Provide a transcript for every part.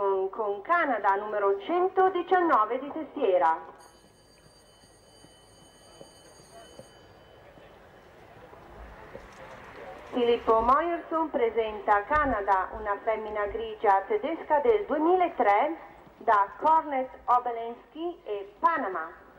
Moyerson con Canada numero 119 di testiera. Filippo Moyerson presenta Canada, una femmina grigia tedesca del 2003 da Cornet Obelensky e Panama.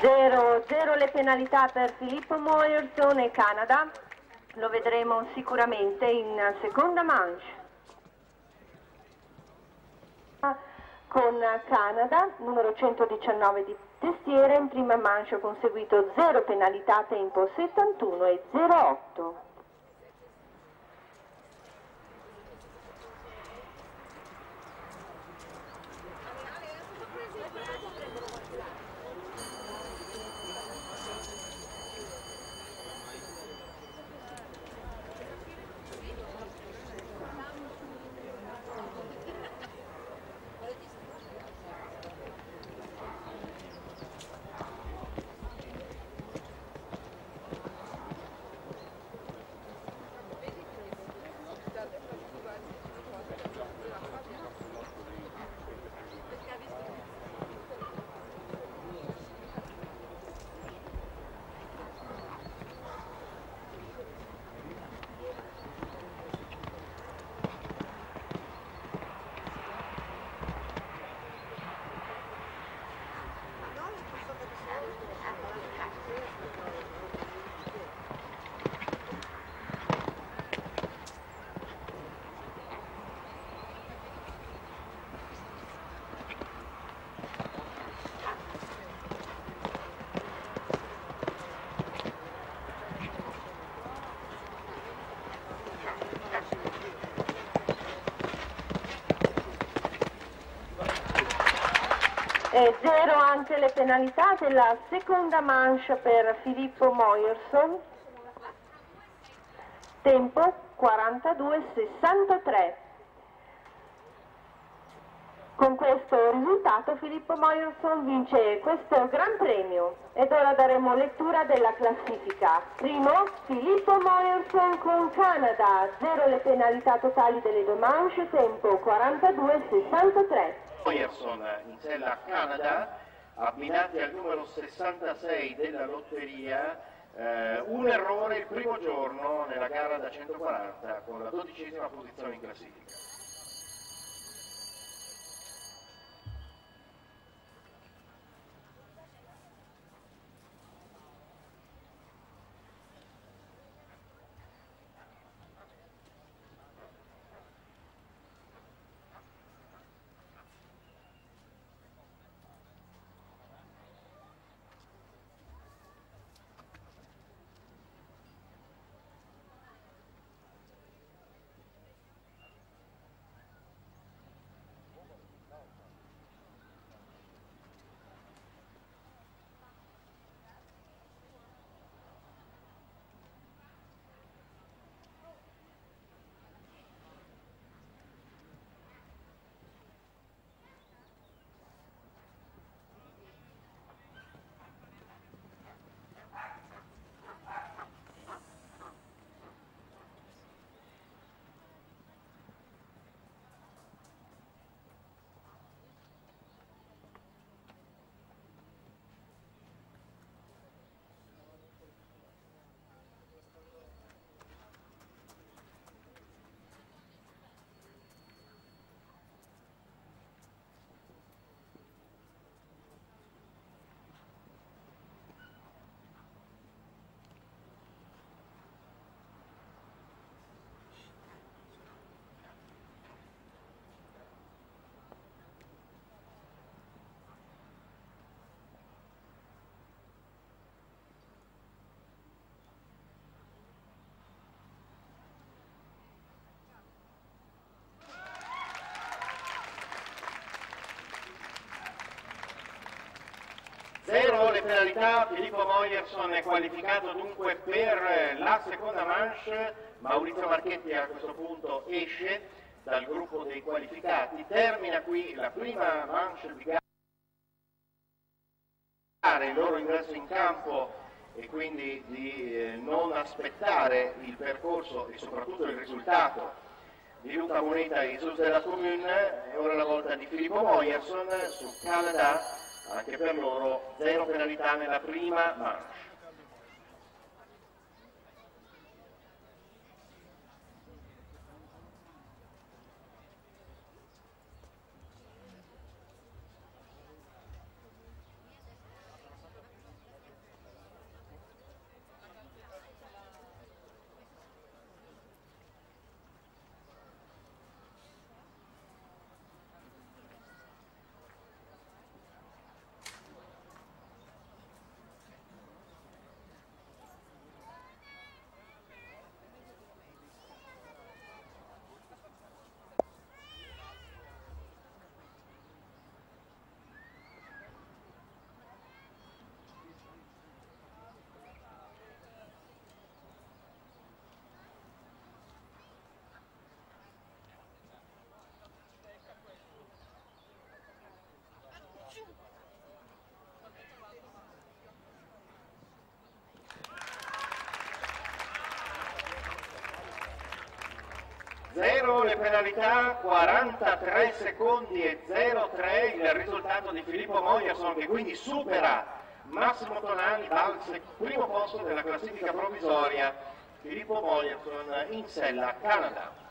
0-0 le penalità per Filippo Moyerson e Canada. Lo vedremo sicuramente in seconda manche. Con Canada, numero 119 di testiere, in prima manche ho conseguito 0 penalità, tempo 71 e 08. 0 anche le penalità della seconda manche per Filippo Moyerson. Tempo 42-63. Con questo risultato Filippo Moyerson vince questo Gran Premio ed ora daremo lettura della classifica. Primo Filippo Moyerson con Canada, 0 le penalità totali delle due manche, tempo 42-63. Moyerson in sella Canada, abbinati al numero 66 della lotteria, eh, un errore il primo giorno nella gara da 140 con la dodicesima posizione in classifica. Penalità, Filippo Moyerson è qualificato dunque per la seconda manche, Maurizio Marchetti a questo punto esce dal gruppo dei qualificati, termina qui la prima manche di gara, il loro ingresso in campo e quindi di eh, non aspettare il percorso e soprattutto il risultato di Luca Moneta e Jesus della Commune, è ora la volta di Filippo Moyerson su Canada, anche per loro zero penalità nella prima manche. 0 le penalità, 43 secondi e 0-3 il risultato di Filippo Mogliason che quindi supera Massimo Tonani dal primo posto della classifica provvisoria. Filippo Mogliason in sella Canada.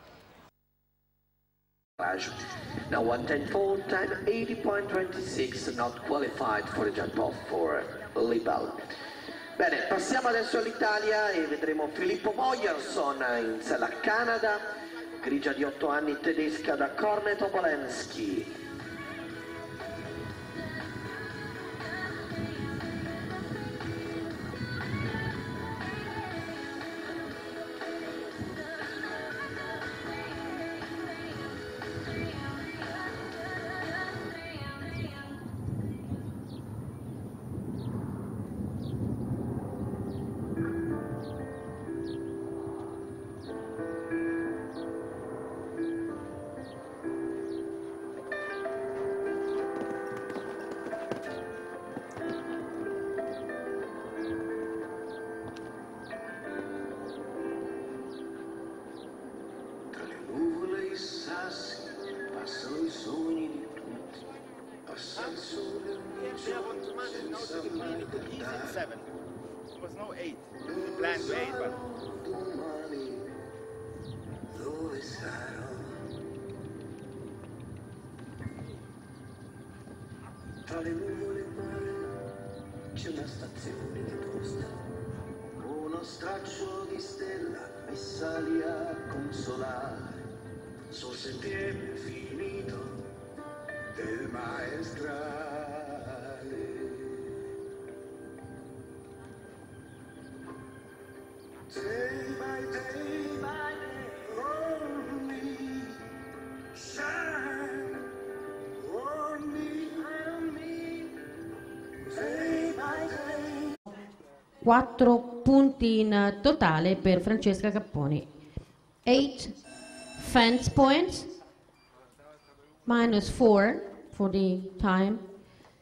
Now 110.4 time 80.26 not qualified for the jump off for Libal. Bene, passiamo adesso all'Italia e vedremo Filippo Mojerson in sella Canada grigia di 8 anni tedesca da Kornet Obolensky. Tra le nuvole e mare c'è una stazione di posta, uno straccio di stella messa lì a consolare sul sentiero infinito del maestrale. 4 punti in totale per Francesca Capponi. 8 fence points minus 4 for the time.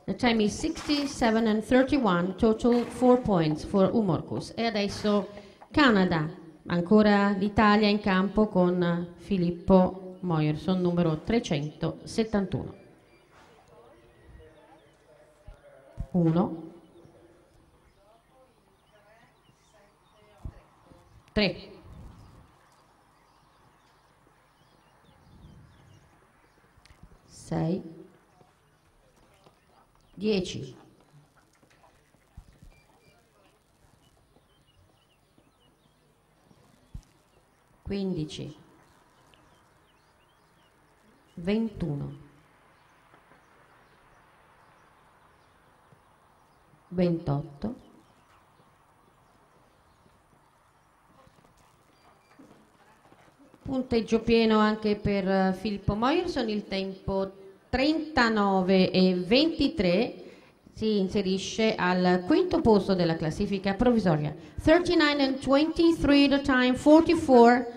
The time is 67 and 31, total 4 points for Umorkus. E adesso Canada, ancora l'Italia in campo con Filippo Moyerson, numero 371. 1 3 6 10 15 21 28 punteggio pieno anche per eh, Filippo Moyerson il tempo 39 e 23 si inserisce al quinto posto della classifica provvisoria. 39 and 23 the time, 44